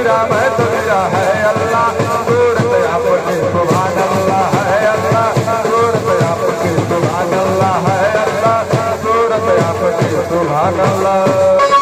तेरा मैं तो मेरा है अल्लाह। सूरत आपके सुभान अल्लाह है अल्लाह। सूरत आपके सुभान अल्लाह है अल्लाह। सूरत आपके सुभान अल्लाह।